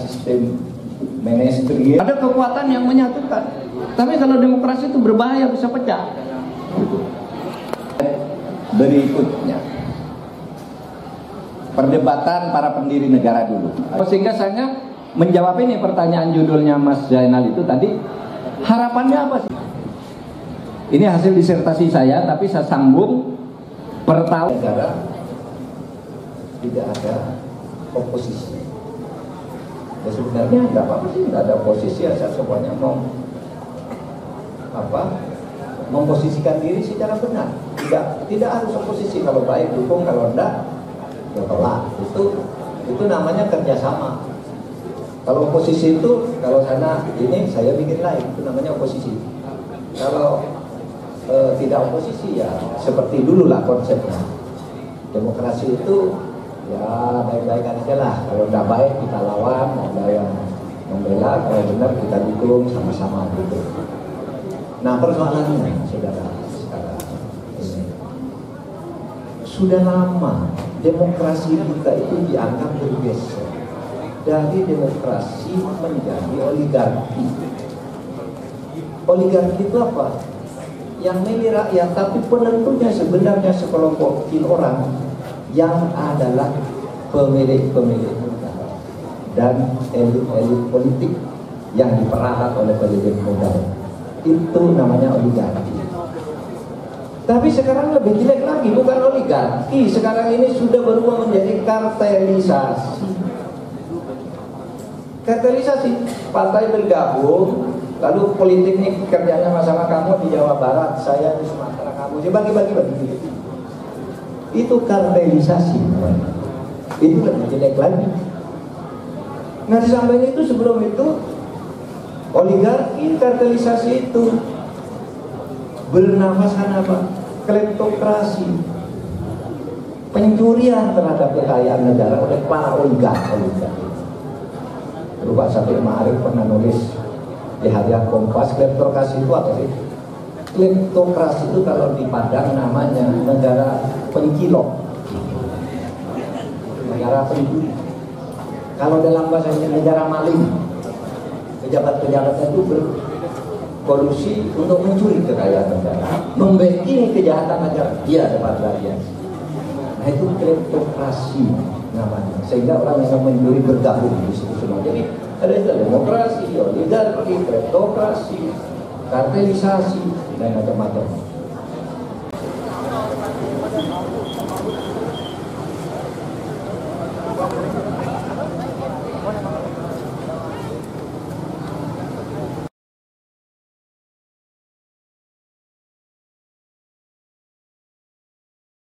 sistem ministerial. Ada kekuatan yang menyatukan. Tapi kalau demokrasi itu berbahaya bisa pecah. Berikutnya perdebatan para pendiri negara dulu. Sehingga saya menjawab ini pertanyaan judulnya Mas Zainal itu tadi harapannya apa sih? Ini hasil disertasi saya, tapi saya sambung per tahun negara tidak ada oposisi. Ya sebenarnya nggak apa-apa sih, nggak ada oposisi asal semuanya mau apa memposisikan diri secara benar. Tidak tidak harus oposisi kalau baik dukung, kalau enggak ya tolak. Itu itu namanya kerjasama. Kalau oposisi itu kalau sana ini saya bikin lain itu namanya oposisi. Kalau e, tidak oposisi ya seperti dulu lah konsepnya. Demokrasi itu ya baik-baik aja lah. Kalau tidak baik kita lawan, ada yang membela, kalau benar kita dukung sama-sama gitu. Nah persoalannya saudara sekarang ini sudah lama demokrasi kita itu dianggap bergeser dari demokrasi menjadi oligarki. Oligarki itu apa? Yang milih rakyat, tapi penentunya sebenarnya sekelompok orang yang adalah pemilik-pemilik negara dan elit-elit politik yang diperalat oleh pemilik modal. Itu namanya oligarki. Tapi sekarang lebih jelek lagi, bukan oligarki. Sekarang ini sudah berubah menjadi kartelisasi. Kartelisasi, partai bergabung, lalu politik ini kerjanya masalah kamu di Jawa Barat, saya di Sumatera, kamu jadi bagi-bagi bagi. Itu kartelisasi. Itu lebih jelek lagi. Nah samping itu sebelum itu oligarki kartelisasi itu bernamakan apa? Kleptokrasi. Pencurian terhadap kekayaan negara oleh para oligark. oligark. Dulu Pak Ma'arif pernah nulis di harian Kompas, kleptokrasi itu apa sih? Kleptokrasi itu kalau di Padang namanya negara penkilok. Negara pencuri. Kalau dalam bahasanya negara maling, pejabat-pejabatnya itu ber, kolusi untuk mencuri kekayaan negara, membacking kejahatan negara, dia dapat bagian. Nah itu kleptokrasi namanya, sehingga orang yang mencuri bergabung di situ semua. Jadi ada demokrasi, oligarki, kleptokrasi, kartelisasi dan macam-macam.